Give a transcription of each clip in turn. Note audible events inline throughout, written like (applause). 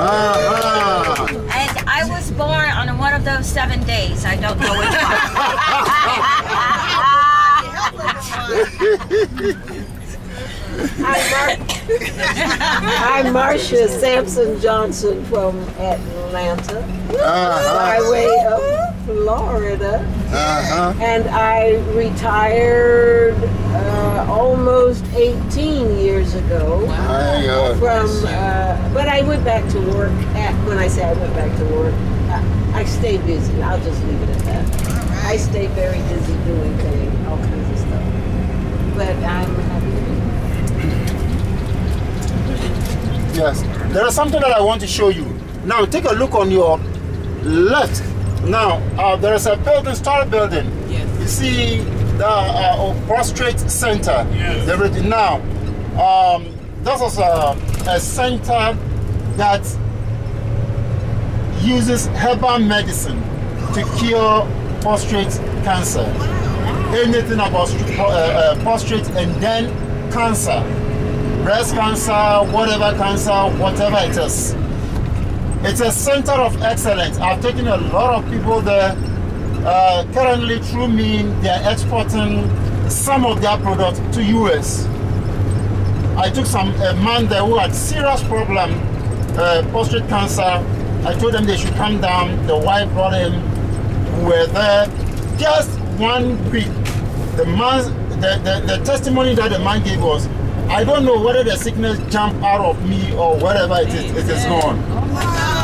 Uh-huh. And I was born on one of those seven days. I don't know which one. I'm, Mar- (laughs) I'm Marcia Sampson Johnson from Atlanta, Uh-huh. by way of Florida, Uh-huh. and I retired uh, almost 18 years ago My God. from. Uh, but I went back to work. At, when I say I went back to work, I, I stay busy. I'll just leave it at that. I stay very busy doing things, all kinds of stuff. But I'm happy to be here. Yes. There is something that I want to show you. Now take a look on your left. Now uh, there is a building, star building. Yes. You see the uh, prostrate center. Yes. Is- now, um, this is a, a center that uses herbal medicine to cure prostate cancer. Anything about uh, uh, prostate and then cancer breast cancer, whatever cancer, whatever it is. It's a center of excellence. I've taken a lot of people there. Uh, currently, through me, they are exporting some of their products to US. I took some a man there who had serious problem, uh, prostate cancer. I told them they should come down. The wife brought him. We were there just one week. The man, the, the, the testimony that the man gave was, I don't know whether the sickness jumped out of me or whatever it is, it is gone.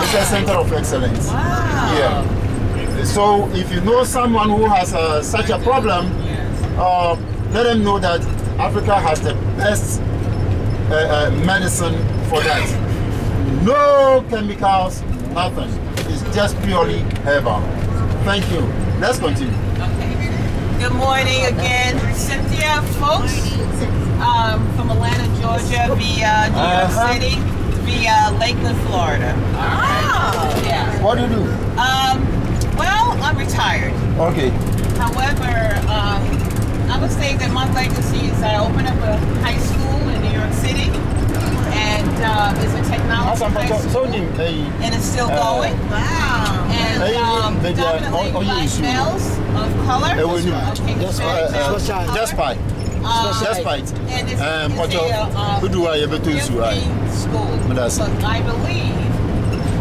It's a center of excellence. Yeah. So if you know someone who has uh, such a problem, uh, let them know that Africa has the best uh, uh, medicine for that. No chemicals, nothing. It's just purely herbal. Thank you. Let's continue. Okay. Good morning again, Cynthia, folks. Um, from Atlanta, Georgia, via New York Uh-huh. City, via Lakeland, Florida. Oh. Yeah. What do you do? Um, well, I'm retired. Okay. However, um, I would say that my legacy is I opened up a high school in New York City, and uh, it's a technology high school, and it's still Uh, going. Wow. And Hey, um, baby, I- definitely you black issue. males of color. When you- Okay, Just Hispanic males of uh, color. just fight. Um, Just fight. And it's, Um, it's Pacho, a, um, who do I ever do so I? gifting school. Madasi. But I believe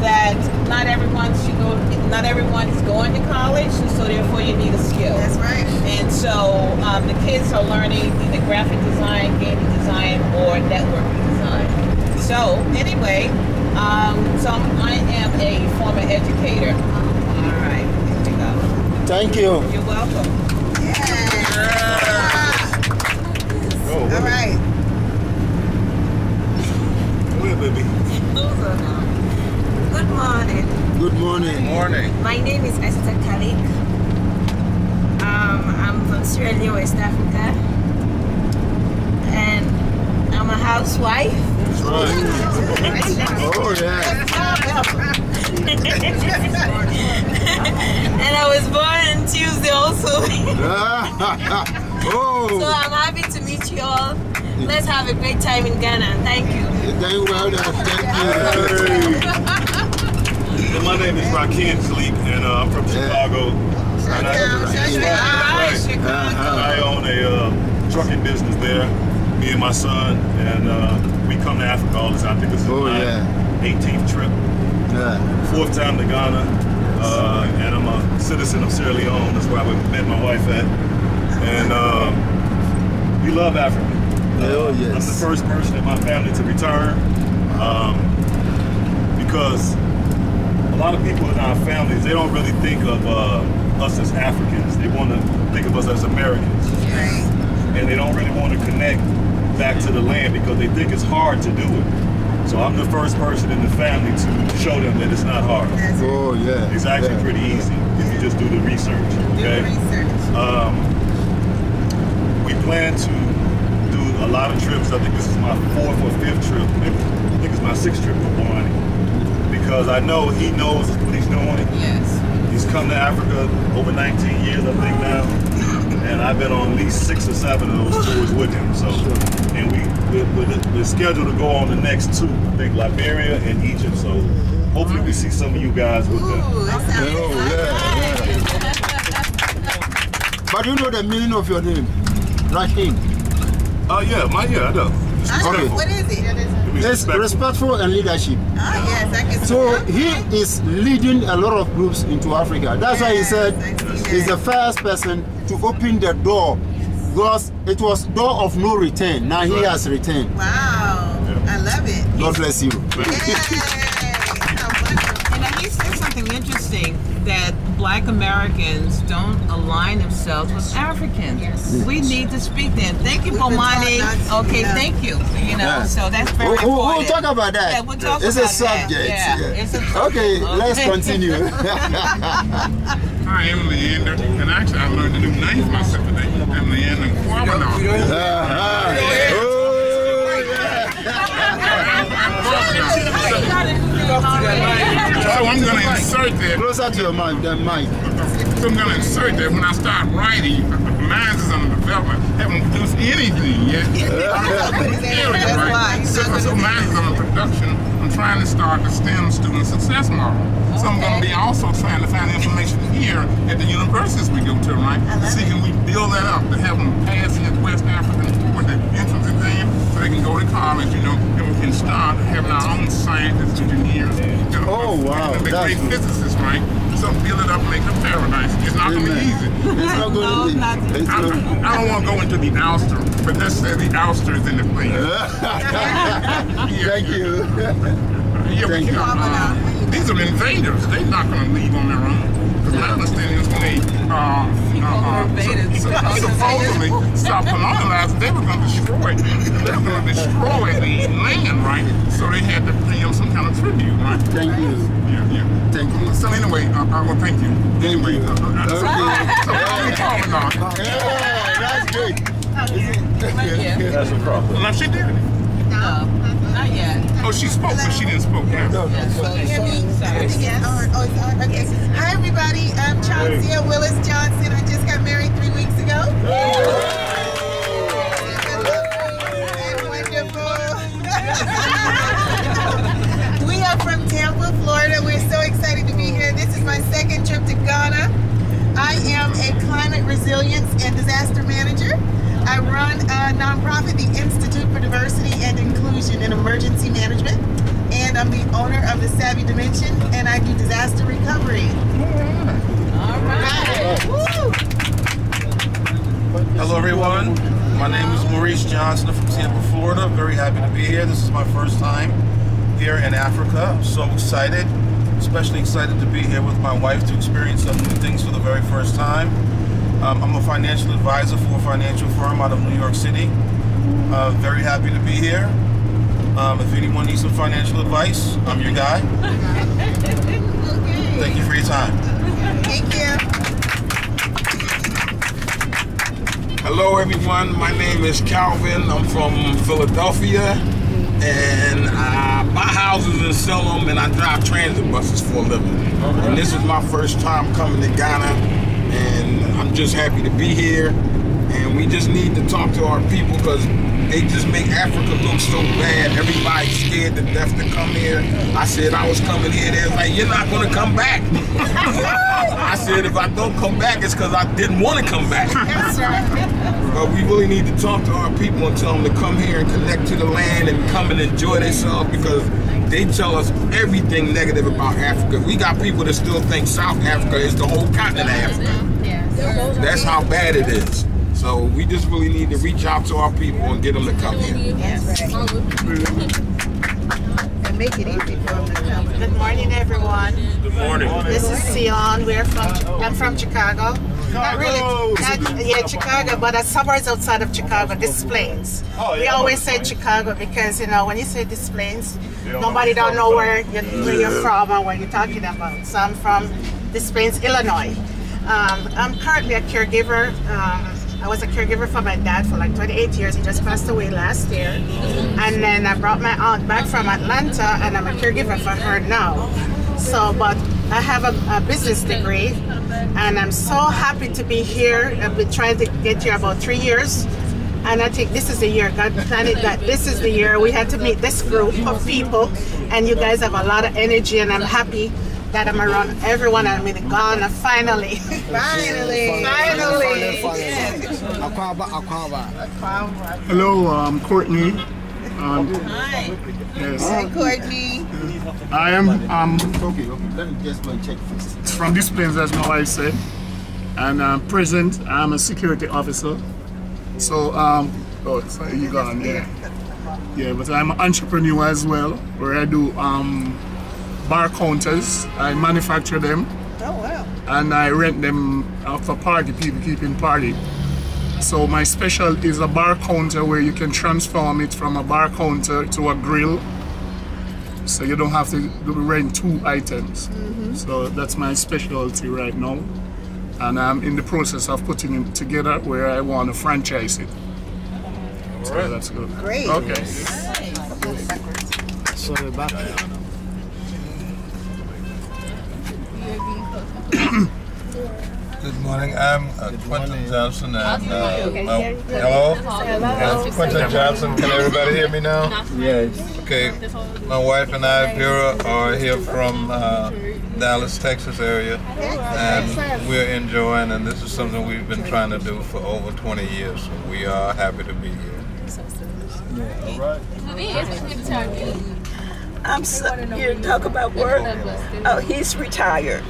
that not everyone should go. Not everyone is going to college, and so therefore you need a skill. That's right. And so um, the kids are learning either graphic design, gaming design, or networking design. So anyway, um, so I am a former educator. All right, here we go. Thank you. You're welcome. All right. Good morning. Good morning. Morning. My name is Esther Kalik. Um, I'm from Sierra Leone, West Africa. And I'm a housewife. Oh yeah. (laughs) and I was born on Tuesday also. (laughs) oh. so I'm happy to meet you all. Let's have a great time in Ghana. Thank you. Thank well done. Thank you. (laughs) My name is Rakim Sleep, and uh, I'm from Chicago. And I, right. I own a uh, trucking business there. Me and my son, and uh, we come to Africa all the time. I think this is Oh, my yeah. 18th trip, Yeah. fourth time to Ghana, uh, and I'm a citizen of Sierra Leone. That's where I met my wife at, and uh, we love Africa. Oh, I'm the first person in my family to return um, because a lot of people in our families they don't really think of uh, us as Africans. They want to think of us as Americans, and they don't really want to connect back to the land because they think it's hard to do it. So I'm the first person in the family to show them that it's not hard. Oh yeah. It's actually yeah. pretty easy if you just do the research. Okay. Research. Um, we plan to do a lot of trips. I think this is my fourth or fifth trip. Maybe, I think it's my sixth trip with Bomani. Because I know he knows what he's doing. Yes. He's come to Africa over 19 years, I think now. And I've been on at least six or seven of those tours with him. So, and we, we're, we're, we're scheduled to go on the next two. I think Liberia and Egypt. So hopefully, we see some of you guys with the. Ooh, that sounds Oh, yeah, yeah. But you know the meaning of your name? Rahim. Oh yeah, my yeah, I know. Okay. know. What is it? It It's respectful. respectful and leadership. Oh, yes, I can see So that. he is leading a lot of groups into Africa. That's why he said Yes, I see he's that. the first person to open the door because it was door of no return. Now he has returned. Wow. I love it. God bless you. That black Americans don't align themselves with Africans. We need to speak then. Thank you, We've been Bomani. taught not to, Okay, yeah. thank you. You know, Yeah. so that's very We'll, we'll- we'll talk about that. Yeah, we'll talk it's about a subject. that. Yeah, it's a okay, subject. let's continue. (laughs) Hi, I'm Leander, and actually I learned a new name for myself today. I'm Leander uh-huh. Quabanoff. Uh-huh. Oh, So I'm going to insert that. Closer to your mic, the mic. So I'm going to insert that when I start writing, mine is under development. Haven't produced anything yet. (laughs) That's why. So, so mine is under production. I'm trying to start the STEM student success model. So I'm going to be also trying to find information here at the universities we go to, right? See, can we build that up to have them pass in West African with the entrance exam so they can go to college, you know, and we can start having our own scientists, engineers. You know, Oh, wow, and the that's great good. physicists, right? So build it up and make it a paradise. It's not going to be Amen. easy. It's not going No, to be. not- It's I, not, I don't want to go into the ouster, but let's say the ouster is in the (laughs) plane. Thank you. Yeah, we Thank can, you. uh, these are invaders. They're not going to leave on their own. Because my understanding is when they uh, uh, uh, so- so- supposedly stop colonizing, they were going to destroy. They were going to destroy the land, right? So they had to pay them some kind of tribute, right? Thank you. Yeah, yeah. Thank you. So anyway, uh, uh, well, thank you. Anyway, you. uh, uh, so, Okay. so what are we talking? Yeah, that's great. That's a problem. Well, she did it. No, not yet. Oh, she spoke, but she didn't spoke. Yeah. No, no. Sorry. Yes. Oh, oh, it's on. Okay. Hi, everybody. I'm Chauncey Willis Johnson. I just got married three weeks ago. (laughs) We are from Tampa, Florida. We're so excited to be here. This is my second trip to Ghana. I am a climate resilience and disaster manager. I run a nonprofit, the Institute for Diversity and Inclusion in Emergency Management. And I'm the owner of the Savvy Dimension, and I do disaster recovery. All right. Woo! Hello, everyone. My name is Maurice Johnson from Tampa, Florida. Very happy to be here. This is my first time here in Africa. I'm so excited, especially excited to be here with my wife to experience some new things for the very first time. Um, I'm a financial advisor for a financial firm out of New York City. Uh, very happy to be here. Um, if anyone needs some financial advice, I'm your guy. Thank you for your time. Thank you. Hello, everyone. My name is Calvin. I'm from Philadelphia, and I buy houses and sell them, and I drive transit buses for a living. And this is my first time coming to Ghana, and I'm just happy to be here. And we just need to talk to our people because they just make Africa look so bad. Everybody's scared to death to come here. I said I was coming here. They was like, "You're not going to come back." (laughs) I said, "If I don't come back, it's because I didn't want to come back." But we really need to talk to our people and tell them to come here and connect to the land and come and enjoy themselves because they tell us everything negative about Africa. We got people that still think South Africa is the whole continent of Africa. That's how bad it is. So we just really need to reach out to our people and get them to come here. And make it easy for them to come. Good morning, everyone. Good morning. This is Sion. We're from. I'm from Chicago. Not really. Not, yeah, Chicago, but a suburbs outside of Chicago. Des Plaines. We always say Chicago because you know when you say Des Plaines, nobody don't know where you're, where you're from or what you're talking about. So I'm from Des Plaines, Illinois. Um, I'm currently a caregiver. Um, I was a caregiver for my dad for like 28 years. He just passed away last year. And then I brought my aunt back from Atlanta and I'm a caregiver for her now. So, but I have a, a business degree and I'm so happy to be here. I've been trying to get here about three years. And I think this is the year God planned that this is the year we had to meet this group of people and you guys have a lot of energy, and I'm happy that I'm around everyone. I'm in Ghana finally. Finally. Finally. Hello, I'm Courtney. Um, Hi. yes, Hi, Courtney. I am um, Okay, okay. Let me just go and check first. from this place, as my wife said, and um, present. I'm a security officer. So, um, oh, so you gone, yeah, yeah. But I'm an entrepreneur as well, where I do um, bar counters. I manufacture them Oh, wow. and I rent them uh, for party people keeping party. So my special is a bar counter where you can transform it from a bar counter to a grill. So you don't have to rent two items. So that's my specialty right now. And I'm in the process of putting it together where I want to franchise it. So that's good. Great. Okay. Good morning. I'm uh, Quentin Johnson, and uh, my, hello. I'm Quentin Johnson. Can everybody hear me now? Yes. Okay. My wife and I, Vera, are here from uh, Dallas, Texas area, and we're enjoying. And this is something we've been trying to do for over 20 years. So we are happy to be here. All right. I'm so, here to talk about work. Oh, he's retired.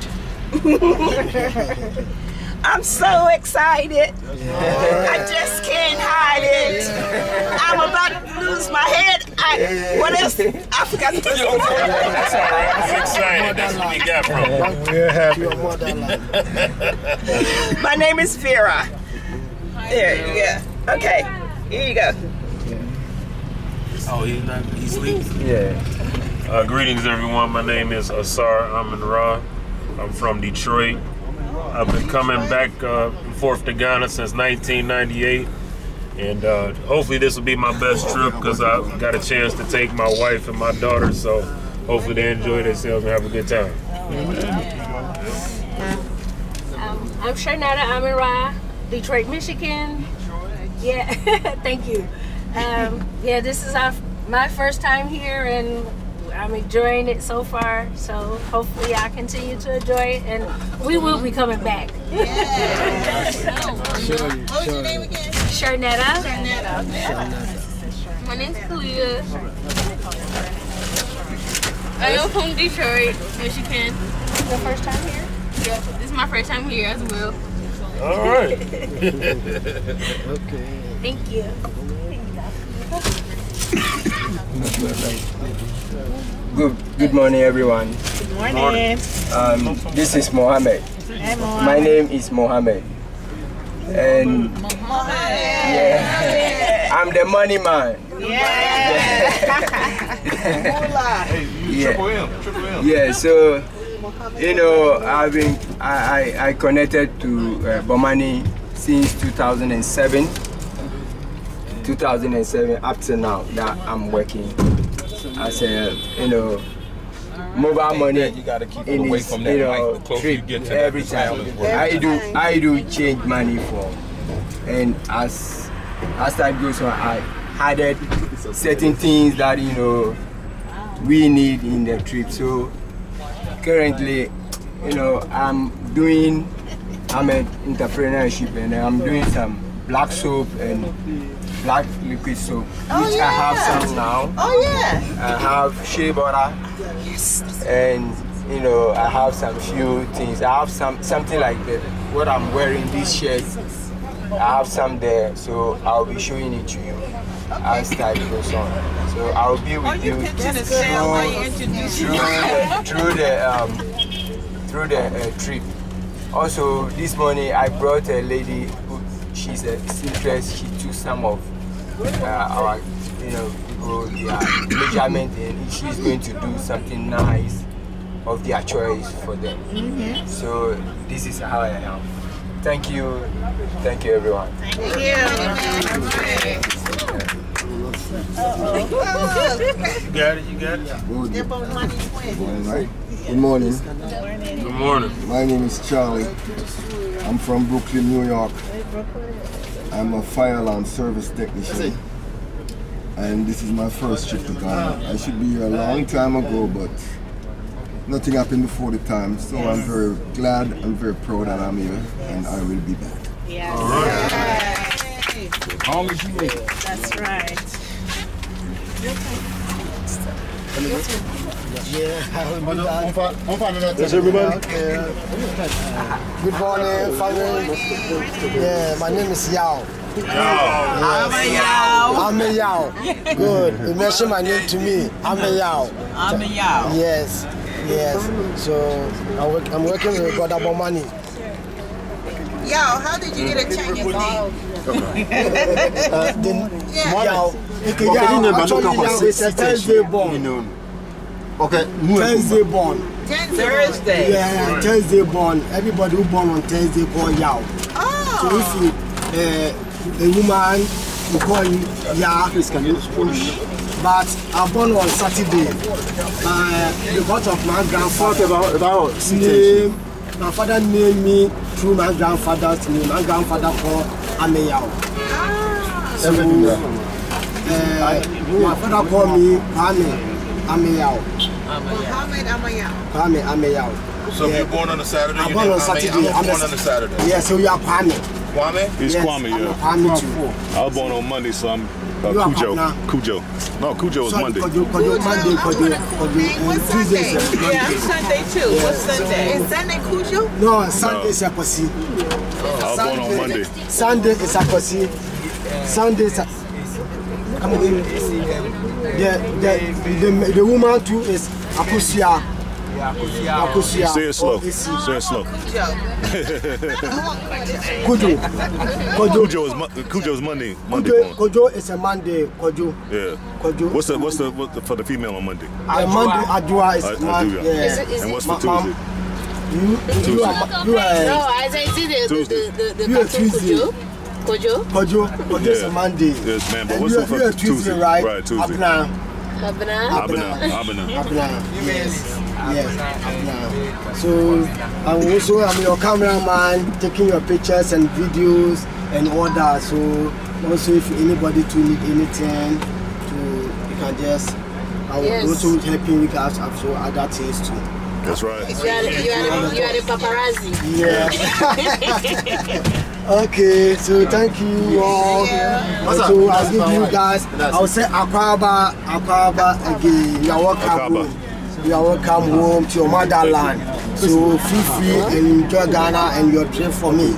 (laughs) I'm so excited. I just can't hide it. I'm about to lose my head. I, what else? I forgot to He's (laughs) excited. That's where we got from. We're happy. My name is Vera. There you go. Okay, here you go. Oh, he's not. He's sleeping. Yeah. Uh, greetings, everyone. My name is Asar Amin Ra. I'm from Detroit. I've been coming back uh, and forth to Ghana since 1998. And uh, hopefully, this will be my best trip because I got a chance to take my wife and my daughter. So, hopefully, they enjoy themselves and have a good time. Um, I'm Sharnetta Amira, Detroit, Michigan. Yeah, (laughs) thank you. Um, yeah, this is our my first time here, and I'm enjoying it so far. So hopefully, I continue to enjoy it, and we will be coming back. What was your name again? Sharnetta. Sharnetta. My name's Kalia. I am from Detroit, Michigan. Your first time here? Yeah, this is my first time here as well. All right. (laughs) (laughs) Okay. Thank you. (laughs) Good good morning everyone. Good morning. Um, this is Mohammed. Hi, Mohammed. My name is Mohammed. And yeah, I'm the money man. Hey, Triple M. Triple M. Yeah, so you know, I've been I, I, I connected to uh, Bomani since 2007. 2007 up to now that I'm working as a you know mobile money You gotta keep it away from that you mic. know, The closer you trip get to every sound time. I do I do change money for and as as time goes on I added certain things that you know we need in the trip. So currently, you know, I'm doing I'm an entrepreneurship and I'm doing some black soap and black liquid soap, Oh, which I have yeah. some now. Oh, yeah. I have shea butter. Yes. And you know, I have some few things. I have some something like the, what I'm wearing, this shirt. I have some there, so I'll be showing it to you as time goes on. So I'll be with you tell why you introduce through the, (laughs) through the um, through the uh, trip. Also, this morning I brought a lady who she's a seamstress. She took some of uh, our you know people their measurement and she's going to do something nice of their choice for them. Mhm. So this is how I am. Thank you, thank you everyone. Thank you got it. You got it. Good morning. Good morning. Good morning. My name is Charlie. I'm from Brooklyn, New York. I'm a fire alarm service technician. and this is my first trip to Ghana. I should be here a long time ago, but nothing happened before the time. So I'm very glad, I'm very proud that I'm here, and I will be back. Yes. As long as you make it. That's right. Yes, everybody. Good morning, family. Yeah, my name is Yao. I'm a Yao. I'm a Yao. Good. You mentioned my name to me. I'm a Yao. I'm a Yao. Yes, yes. So I'm, work, I'm working with God about money. Yo, how did you get a Chinese name? (laughs) uh, the, Yeah. Yao. Okay, Okay, Yao. you know, but Actually, look Yao up is a Thursday born. Okay, Thursday born. Thursday. Yeah, Thursday born. Everybody who born on Thursday call Yao. Oh. So if you, uh, a woman, you call you Ya. But I'm born on Saturday. Uh, because of my grandfather about, about name, my father named me through my grandfather's name. My grandfather called Ameyao. So, Everything there. uh, my father called me Kwame Ameyao. Muhammad Amayao. Kwame Ameyao. So if you're born on a Saturday, I'm born on Kwame. Saturday. I'm I'm born on a Saturday. Yeah, so you are Kwame. Kwame? He's Yes, Kwame, I'm. Kwame too. I was born on Monday, so I'm uh, You Cujo. Kwame. Cujo. No, Cujo was Sorry, Monday. Kojo, Kojo, Monday, Kojo, Kojo, and Tuesday is a Yeah, I'm Sunday too. What's Sunday? Is Sunday Cujo? No, Sunday is a Kosi. I was born on Monday. Sunday is a Kosi. Sunday is a. Come again. The, the, the, the woman too is Akusia. Akusia. Say it slow. Say it slow. Kujo. (laughs) Kojo. Cujo is Mo- Cujo is Monday. Monday Kojo, born. Kojo is a Monday. Kojo. Yeah. Kojo. What's the what's the, what the for the female on Monday? A Monday, Adua is Ad- man. Adua. Yeah. And what's for ma- Tuesday? You, you are, you are. No, I said, is it the, Tuesday. the, the, the You are Tuesday. Kojo? Kojo? Kojo. Kojo is a Monday. Yes, man. But And what's you the are, for you are Tuesday, Tuesday? right? Right, Tuesday. Abna. Abna? Abena. Abena. Abna. Yes. Yes. Abna. So I'm also I'm your cameraman taking your pictures and videos and all that. So also if anybody to need anything to you can just I will Yes. also help you guys also other things too. That's right. You are, you are, you are the paparazzi. Yeah. (laughs) (laughs) okay, so thank you all. What's up? So I'll give you guys, I'll say Akwaba, Akwaba again. You are welcome home. You are welcome home to your motherland. So feel free and enjoy Ghana and your trip for me.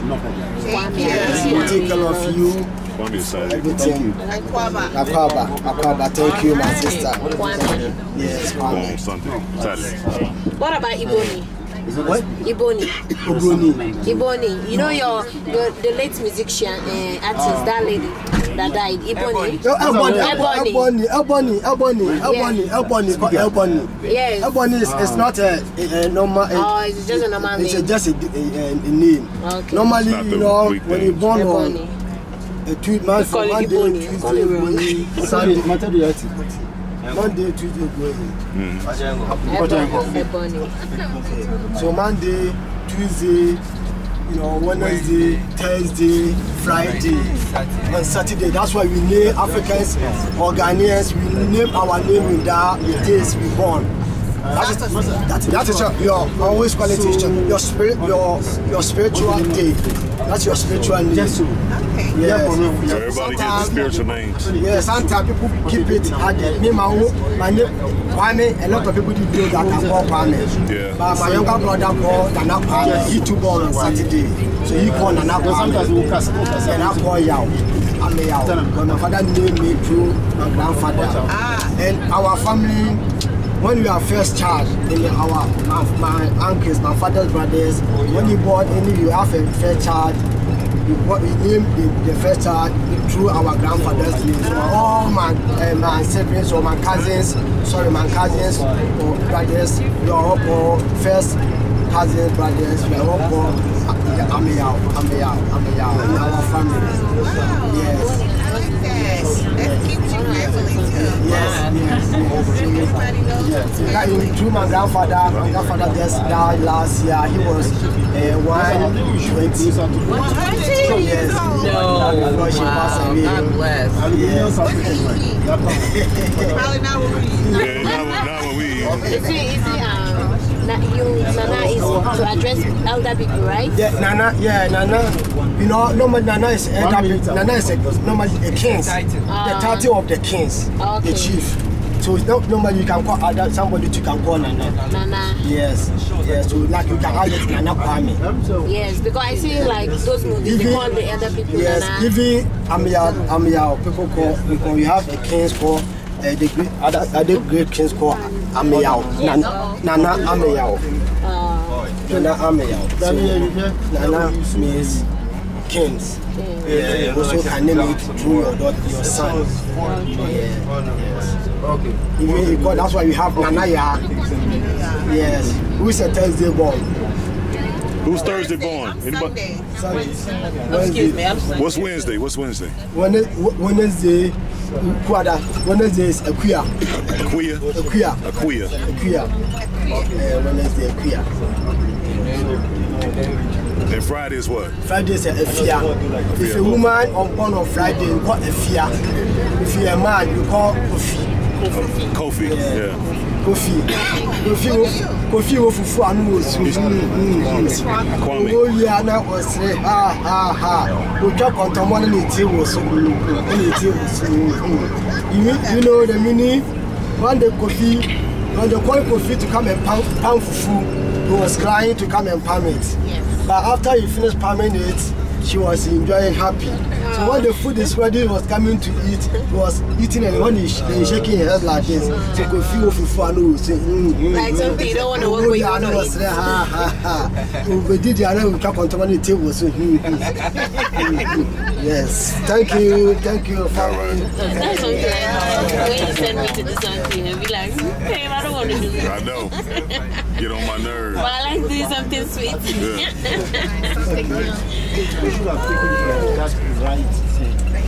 Yes, we'll take care of you. Kwame is Saturday. Everything. Akwaba. Akwaba, Akwaba, thank you, my sister. Yes, Kwame. on Sunday. Saturday. What about Iboni? What? Iboni. Ogoni. Iboni. You know your, your the late musician uh, artist, that lady that died. Iboni. No, Ebony, Ebony. Ebony, Ebony, Ebony, Ebony, Ebony, called Yes. Ebony is, is not a, a, a normal. A, Oh, it's just a normal it's a, name. just a, a, a, a name. Okay. Normally, you know, when you're born Ebony. on a tweet man Call from it Monday, Ebony. Call Tuesday, Sunday, Monday, Tuesday, going. Ebony. So Monday, Tuesday, you know, Wednesday, Thursday, Friday, and Saturday. That's why we name Africans or Ghanaians. We name our name with that the days we born. That is, that, that is your, your always quality, your spirit, your your spiritual day. That's your spiritual name. Yes. So everybody gets spiritual names. Yeah, sometimes people keep it hidden. Me, my own, my name, Kwame, a lot of people did know that I call Kwame. Yeah. But my younger brother called Nana Kwame. He too born on Saturday. So he called Nana Kwame. And I call Yao. I'm a Yao. But my father named me through my grandfather. Ah. And our family, when we are first charged, then our my, my uncles, my father's brothers, when you born, any you have a first child, we, what we name the, the first child through our grandfather's name. So all my uh, my siblings or my cousins, sorry, my cousins or brothers, we are all called first cousins, brothers, we are all called Ameyao, Ameyao, Ameyao in our family. Yes. Family too. Yes, yes. Everybody knows Yes. who's Like, family. through my grandfather, my grandfather just died last year. He was uh, 120. 120 Yes. No. Before she passed Wow. away. God bless. Yes. Probably not what we Yeah, not, what- not what we eat. Is it, is it, um, na, you, Nana is to address elder people, right? Yeah, Nana, yeah, Nana. You know, normally Nana is elder, Nana is a, normally a king. The Ah. title of the kings, Okay. the chief. So it's not normally you can call other somebody you can call Nana. Nana. Yes, yes. So like you can call it Nana Kwame. Yes, because I see like those movies, they Even- call the elder people Yes, Nana. even Amia, Amia, people call because we have the kings called uh, the great other, other great kings called Amia, Nana, Nana Amia, Nana Amia. So Nana means kings. Yeah, you also can name it through your daughter, your son. Yeah, yes. Okay. Even you call, that's why we have Nanaya. Yes. Who is a Thursday born? Who's Thursday born? Anybody? Sunday. Excuse me, I'm sorry. What's Wednesday? What's Wednesday? Wednesday, Wednesday, Kwada. Wednesday is Akuya. Aquia? Akuya. Aquia. Akuya. Uh, Wednesday, Akuya. And Friday is what? Friday is Efia. If a woman on born on Friday, you call Efia. If you're a man, you call Kofi. Kofi. Yeah. Kofi. Kofi wo Kofi wo fufu anu wo su. Kwame. Owó yìí àná ọ̀sẹ̀ ha ha ha. Kọ̀ntọ̀mọ́ ní ètí wò so. Ní ètí wò so. You mean- you know the meaning? One day Kofi, when they called Kofi to come and pound, pound fufu, he was crying to come and palm it. But after he finished palming it, she was enjoying happy. So when the food is ready, he was coming to eat. He was eating and when he, sh- he shaking his head like this, so Kofi wo fufu anu wo so. mm, mm, Like mm. something you don't wanna work with, you Owó yìí wanna àná eat. ọ̀sẹ̀ ha ha ha. Ògbèdìdì àná òjò kọ̀ntọ̀mọ́ ní ètí wò so. mm, mm. (laughs) Yes, thank you, thank you. for That's something like when you send me to do something and be like, hey, I don't want to do this. I know. Get on my nerves. But I like doing something sweet.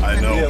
I know.